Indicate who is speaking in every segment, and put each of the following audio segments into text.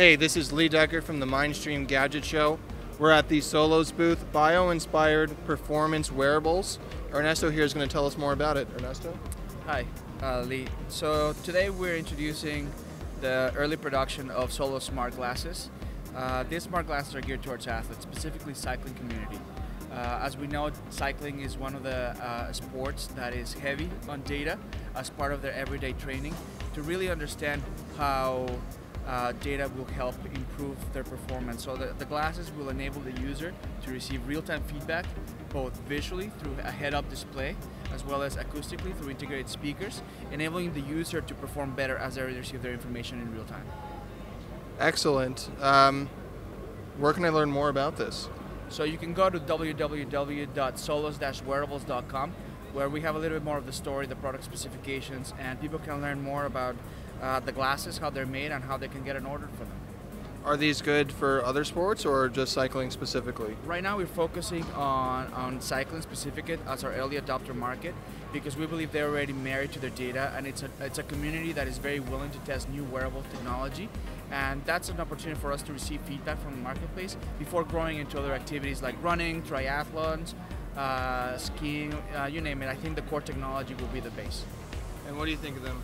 Speaker 1: Hey, this is Lee Decker from the Mindstream Gadget Show. We're at the Solos booth, bio-inspired performance wearables. Ernesto here is going to tell us more about it. Ernesto?
Speaker 2: Hi, uh, Lee. So today we're introducing the early production of Solos smart glasses. Uh, these smart glasses are geared towards athletes, specifically cycling community. Uh, as we know, cycling is one of the uh, sports that is heavy on data as part of their everyday training. To really understand how uh, data will help improve their performance. So the, the, glasses will enable the user to receive real-time feedback, both visually through a head-up display, as well as acoustically through integrated speakers, enabling the user to perform better as they receive their information in real time.
Speaker 1: Excellent. Um, where can I learn more about this?
Speaker 2: So you can go to www.solos-wearables.com where we have a little bit more of the story, the product specifications, and people can learn more about uh, the glasses, how they're made, and how they can get an order for them.
Speaker 1: Are these good for other sports or just cycling specifically?
Speaker 2: Right now, we're focusing on, on cycling specific as our early adopter market because we believe they're already married to their data and it's a, it's a community that is very willing to test new wearable technology. And that's an opportunity for us to receive feedback from the marketplace before growing into other activities like running, triathlons, uh, skiing, uh, you name it. I think the core technology will be the base.
Speaker 1: And what do you think of them?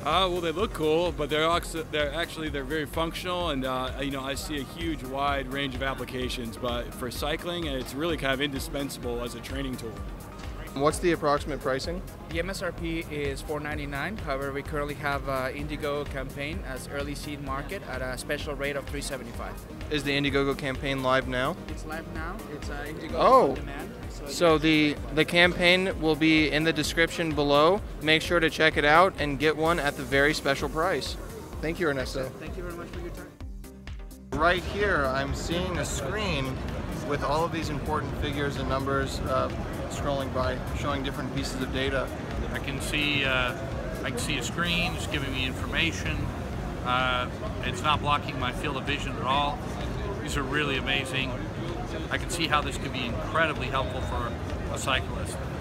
Speaker 3: Uh, well, they look cool, but they're also, they're actually they're very functional, and uh, you know I see a huge wide range of applications. But for cycling, it's really kind of indispensable as a training tool.
Speaker 1: What's the approximate pricing?
Speaker 2: The MSRP is 499. However, we currently have an Indiegogo campaign as early seed market at a special rate of 375.
Speaker 1: Is the Indiegogo campaign live now?
Speaker 2: It's live now. It's uh, Indiegogo
Speaker 1: oh.
Speaker 2: on demand.
Speaker 1: So, the the campaign will be in the description below. Make sure to check it out and get one at the very special price. Thank you, Ernesto.
Speaker 2: Thank you very much for your time.
Speaker 1: Right here, I'm seeing a screen with all of these important figures and numbers uh, scrolling by, showing different pieces of data.
Speaker 4: I can see uh, I can see a screen just giving me information. Uh, it's not blocking my field of vision at all. These are really amazing. I can see how this could be incredibly helpful for a cyclist.